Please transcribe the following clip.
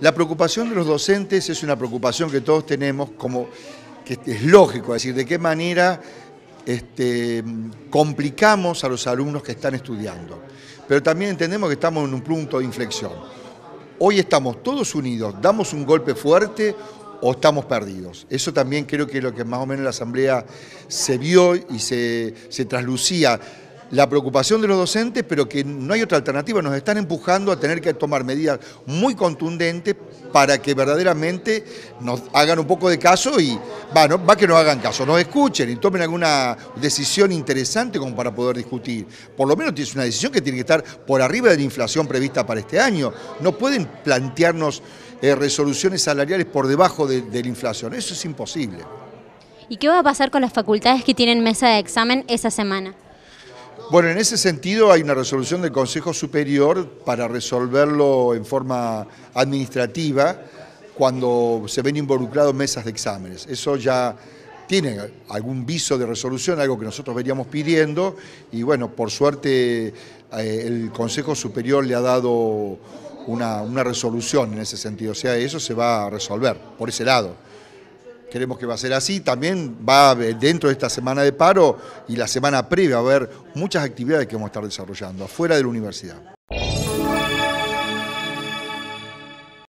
La preocupación de los docentes es una preocupación que todos tenemos, como que es lógico, es decir, de qué manera este, complicamos a los alumnos que están estudiando. Pero también entendemos que estamos en un punto de inflexión. Hoy estamos todos unidos, damos un golpe fuerte o estamos perdidos. Eso también creo que es lo que más o menos en la Asamblea se vio y se, se traslucía la preocupación de los docentes, pero que no hay otra alternativa, nos están empujando a tener que tomar medidas muy contundentes para que verdaderamente nos hagan un poco de caso y, va, que nos hagan caso, nos escuchen y tomen alguna decisión interesante como para poder discutir. Por lo menos es una decisión que tiene que estar por arriba de la inflación prevista para este año. No pueden plantearnos eh, resoluciones salariales por debajo de, de la inflación, eso es imposible. ¿Y qué va a pasar con las facultades que tienen mesa de examen esa semana? Bueno, en ese sentido hay una resolución del Consejo Superior para resolverlo en forma administrativa cuando se ven involucrados mesas de exámenes. Eso ya tiene algún viso de resolución, algo que nosotros veníamos pidiendo y bueno, por suerte eh, el Consejo Superior le ha dado una, una resolución en ese sentido, o sea, eso se va a resolver por ese lado. Queremos que va a ser así. También va dentro de esta semana de paro y la semana previa a haber muchas actividades que vamos a estar desarrollando afuera de la universidad.